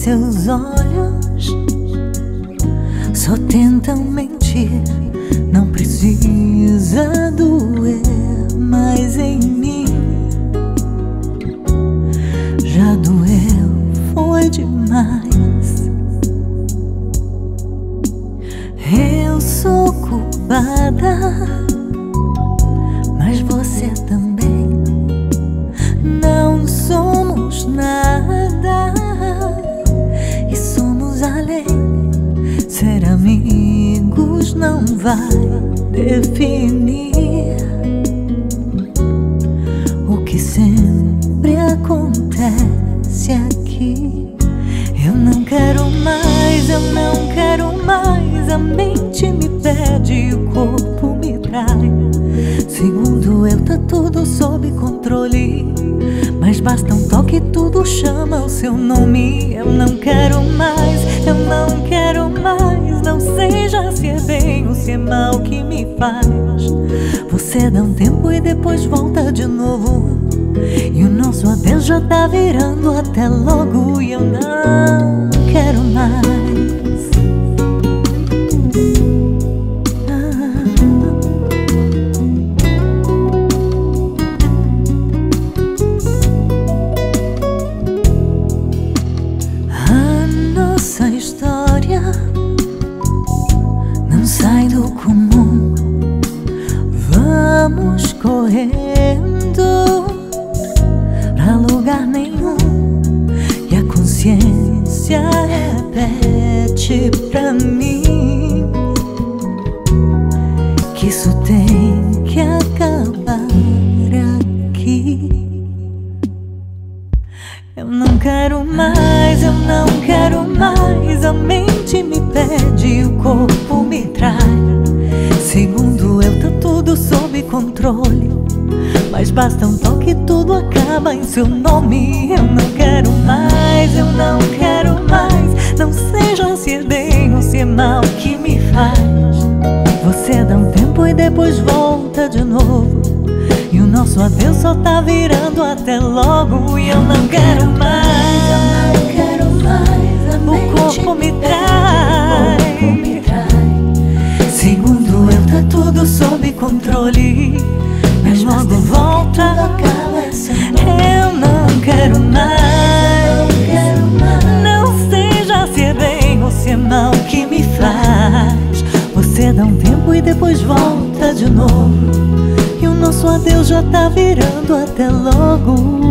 seus olhos só tentam mentir. Não precisa doer mais em mim. Já doeu, foi demais. Eu sou culpada, não vai definir o que sempre acontece aqui. Eu não quero mais, eu não quero mais. A mente me pede e o corpo me trai. Segundo eu, tá tudo sob controle. Mas basta um toque e tudo chama o seu nome. Eu não quero mais, eu não quero mais. Seja se é bem ou se é mal que me faz. Você dá um tempo e depois volta de novo. E o nosso adeus já tá virando até logo. E eu não quero mais. Comum. Vamos correndo pra lugar nenhum. E a consciência repete pra mim que isso tem que acabar aqui. Eu não quero mais, eu não quero mais. A mente me pede o corpo me tudo sob controle. Mas basta um toque e tudo acaba em seu nome. Eu não quero mais, eu não quero mais. Não seja se é bem ou se é mal que me faz. Você dá um tempo e depois volta de novo. E o nosso adeus só tá virando até logo. E eu não quero mais, controle. Mas logo volta. Eu não quero mais. Não seja se é bem ou se é mal que me faz. Você dá um tempo e depois volta de novo. E o nosso adeus já tá virando até logo.